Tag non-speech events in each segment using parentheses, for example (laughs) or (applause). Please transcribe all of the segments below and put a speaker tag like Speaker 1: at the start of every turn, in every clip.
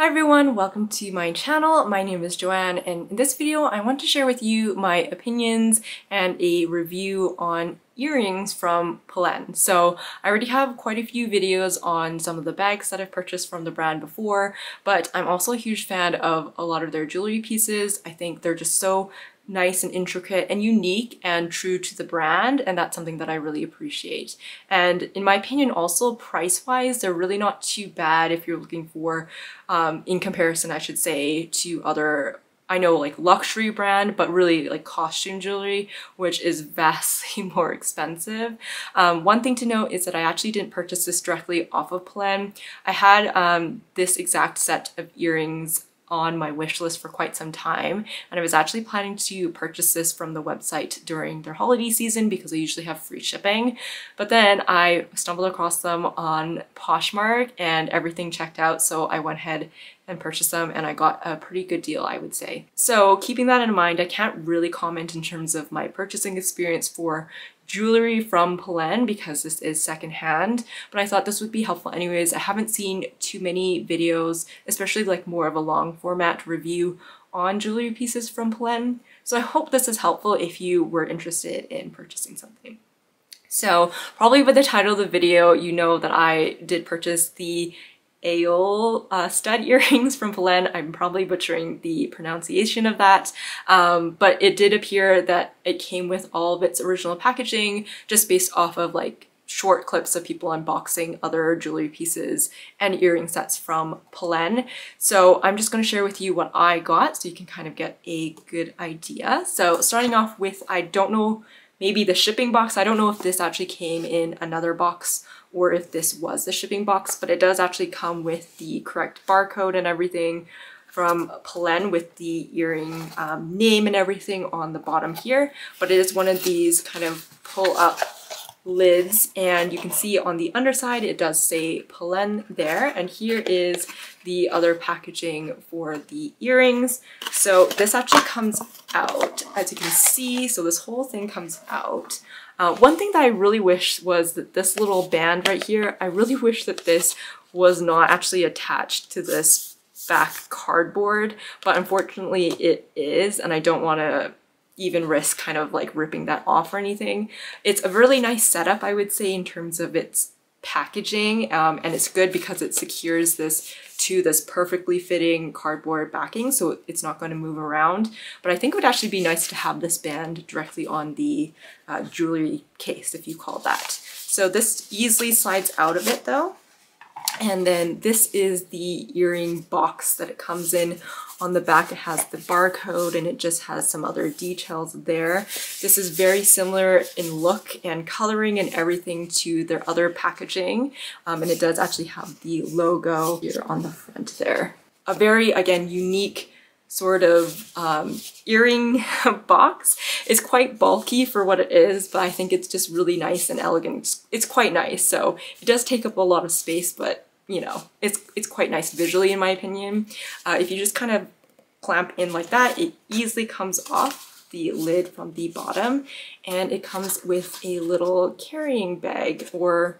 Speaker 1: Hi everyone, welcome to my channel. My name is Joanne and in this video I want to share with you my opinions and a review on earrings from Polène. So I already have quite a few videos on some of the bags that I've purchased from the brand before, but I'm also a huge fan of a lot of their jewelry pieces. I think they're just so nice and intricate and unique and true to the brand and that's something that I really appreciate. And in my opinion also price-wise they're really not too bad if you're looking for, um, in comparison I should say, to other I know like luxury brand, but really like costume jewelry, which is (laughs) vastly more expensive. Um, one thing to note is that I actually didn't purchase this directly off of Polène. I had um, this exact set of earrings on my wish list for quite some time and I was actually planning to purchase this from the website during their holiday season because they usually have free shipping but then I stumbled across them on Poshmark and everything checked out so I went ahead and purchased them and I got a pretty good deal I would say. So keeping that in mind I can't really comment in terms of my purchasing experience for jewelry from Polène because this is secondhand, but I thought this would be helpful anyways. I haven't seen too many videos, especially like more of a long format review on jewelry pieces from Polène. So I hope this is helpful if you were interested in purchasing something. So probably by the title of the video, you know that I did purchase the Éole uh, stud (laughs) earrings from Polène. I'm probably butchering the pronunciation of that, um, but it did appear that it came with all of its original packaging just based off of like short clips of people unboxing other jewelry pieces and earring sets from Polène. So I'm just going to share with you what I got so you can kind of get a good idea. So starting off with, I don't know, maybe the shipping box. I don't know if this actually came in another box or if this was the shipping box, but it does actually come with the correct barcode and everything from Polène with the earring um, name and everything on the bottom here. But it is one of these kind of pull up lids and you can see on the underside it does say Polène there and here is the other packaging for the earrings. So this actually comes out as you can see so this whole thing comes out. Uh, one thing that I really wish was that this little band right here, I really wish that this was not actually attached to this back cardboard, but unfortunately it is, and I don't want to even risk kind of like ripping that off or anything. It's a really nice setup, I would say, in terms of its packaging, um, and it's good because it secures this to this perfectly fitting cardboard backing so it's not going to move around. But I think it would actually be nice to have this band directly on the uh, jewelry case if you call that. So this easily slides out of it though. And then this is the earring box that it comes in. On the back it has the barcode and it just has some other details there. This is very similar in look and coloring and everything to their other packaging. Um, and it does actually have the logo here on the front there. A very, again, unique sort of um, earring (laughs) box. It's quite bulky for what it is, but I think it's just really nice and elegant. It's, it's quite nice. So it does take up a lot of space, but you know, it's, it's quite nice visually in my opinion. Uh, if you just kind of clamp in like that, it easily comes off the lid from the bottom and it comes with a little carrying bag or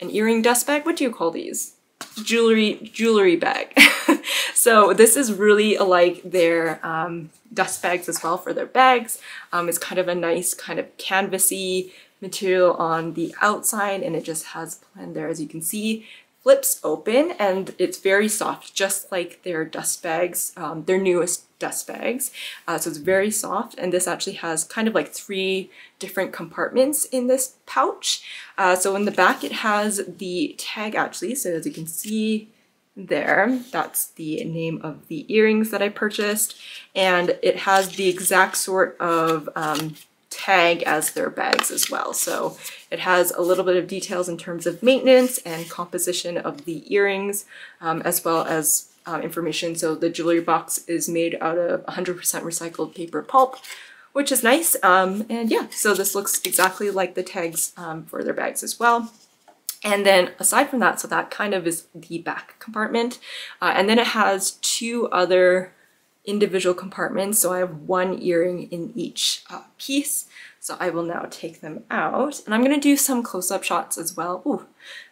Speaker 1: an earring dust bag. What do you call these? Jewelry, jewelry bag. (laughs) so this is really like their um, dust bags as well for their bags. Um, it's kind of a nice kind of canvasy material on the outside and it just has Polène there as you can see flips open and it's very soft, just like their dust bags, um, their newest dust bags. Uh, so it's very soft and this actually has kind of like three different compartments in this pouch. Uh, so in the back it has the tag actually, so as you can see there, that's the name of the earrings that I purchased and it has the exact sort of um, tag as their bags as well. So it has a little bit of details in terms of maintenance and composition of the earrings, um, as well as uh, information. So the jewelry box is made out of 100% recycled paper pulp, which is nice. Um, and yeah, so this looks exactly like the tags um, for their bags as well. And then aside from that, so that kind of is the back compartment. Uh, and then it has two other individual compartments. So I have one earring in each uh, piece. So I will now take them out and I'm going to do some close-up shots as well. Ooh,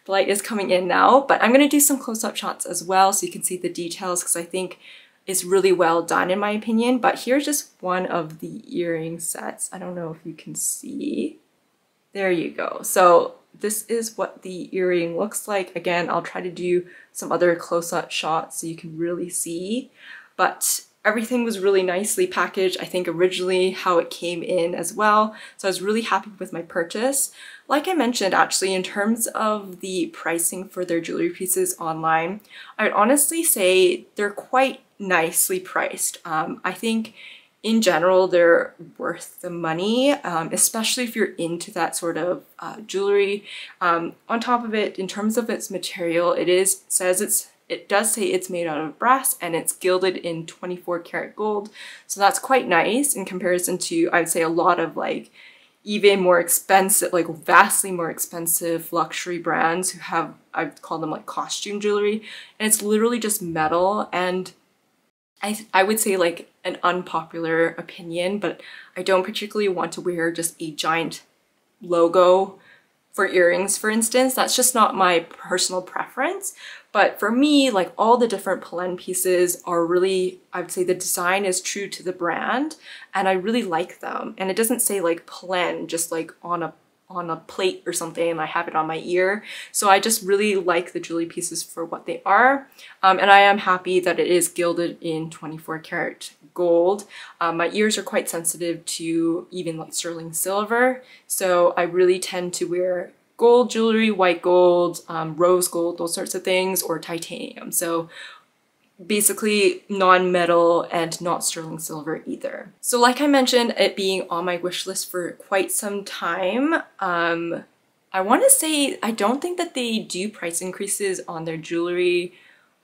Speaker 1: the light is coming in now, but I'm going to do some close-up shots as well so you can see the details because I think it's really well done in my opinion. But here's just one of the earring sets. I don't know if you can see. There you go. So this is what the earring looks like. Again, I'll try to do some other close-up shots so you can really see. But everything was really nicely packaged. I think originally how it came in as well. So I was really happy with my purchase. Like I mentioned, actually, in terms of the pricing for their jewelry pieces online, I would honestly say they're quite nicely priced. Um, I think in general, they're worth the money, um, especially if you're into that sort of uh, jewelry. Um, on top of it, in terms of its material, it is says it's it does say it's made out of brass and it's gilded in 24 karat gold. So that's quite nice in comparison to, I'd say, a lot of like even more expensive, like vastly more expensive luxury brands who have, I'd call them like costume jewelry. And it's literally just metal and I, I would say like an unpopular opinion, but I don't particularly want to wear just a giant logo for earrings, for instance. That's just not my personal preference. But for me, like all the different Polène pieces are really, I would say the design is true to the brand and I really like them. And it doesn't say like Polène just like on a on a plate or something and I have it on my ear. So I just really like the jewelry pieces for what they are. Um, and I am happy that it is gilded in 24 karat gold. Um, my ears are quite sensitive to even like sterling silver. So I really tend to wear gold jewelry, white gold, um, rose gold, those sorts of things, or titanium. So basically non-metal and not sterling silver either. So like I mentioned, it being on my wish list for quite some time, um, I want to say I don't think that they do price increases on their jewelry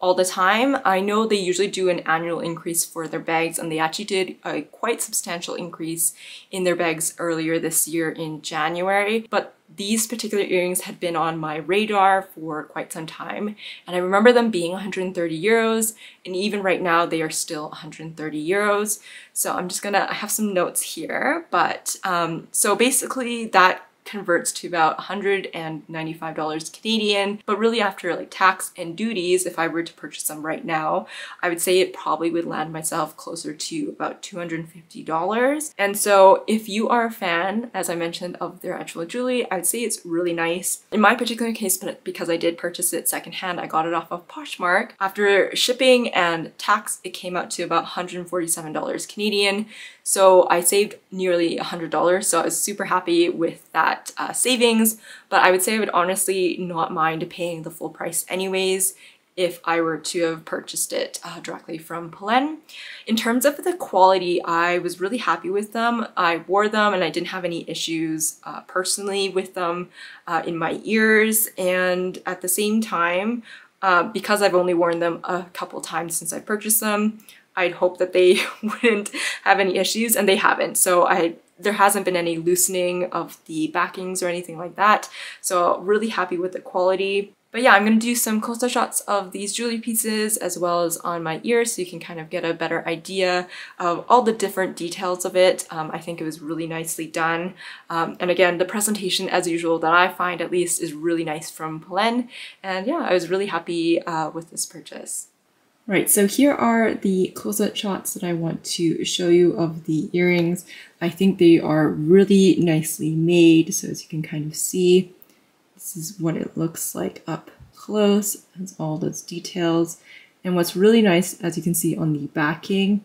Speaker 1: all the time. I know they usually do an annual increase for their bags and they actually did a quite substantial increase in their bags earlier this year in January, but these particular earrings had been on my radar for quite some time and I remember them being 130 euros and even right now they are still 130 euros. So I'm just gonna, I have some notes here, but um, so basically that converts to about $195 Canadian, but really after like tax and duties, if I were to purchase them right now, I would say it probably would land myself closer to about $250. And so if you are a fan, as I mentioned, of their actual jewelry, I would say it's really nice. In my particular case, but because I did purchase it secondhand, I got it off of Poshmark. After shipping and tax, it came out to about $147 Canadian. So I saved nearly $100, so I was super happy with that uh, savings, but I would say I would honestly not mind paying the full price anyways if I were to have purchased it uh, directly from Polène. In terms of the quality, I was really happy with them. I wore them and I didn't have any issues uh, personally with them uh, in my ears and at the same time, uh, because I've only worn them a couple times since I purchased them, I'd hope that they (laughs) wouldn't have any issues and they haven't. So I there hasn't been any loosening of the backings or anything like that. So really happy with the quality. But yeah, I'm going to do some close-up shots of these jewelry pieces as well as on my ears so you can kind of get a better idea of all the different details of it. Um, I think it was really nicely done. Um, and again, the presentation as usual that I find at least is really nice from Polène. And yeah, I was really happy uh, with this purchase. Right, so here are the close-up shots that I want to show you of the earrings. I think they are really nicely made, so as you can kind of see, this is what it looks like up close. Has all those details. And what's really nice, as you can see on the backing,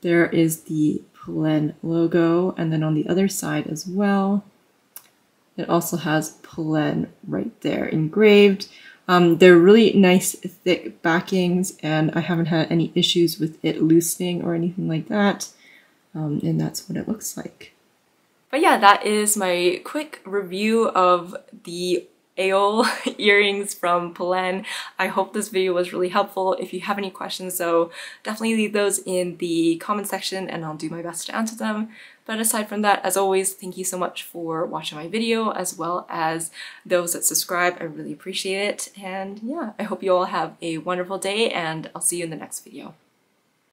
Speaker 1: there is the Polène logo, and then on the other side as well, it also has Polène right there engraved. Um, they're really nice thick backings and I haven't had any issues with it loosening or anything like that. Um, and that's what it looks like. But yeah, that is my quick review of the Éole (laughs) earrings from Polène. I hope this video was really helpful. If you have any questions though, definitely leave those in the comment section and I'll do my best to answer them. But aside from that, as always, thank you so much for watching my video as well as those that subscribe. I really appreciate it. And yeah, I hope you all have a wonderful day and I'll see you in the next video.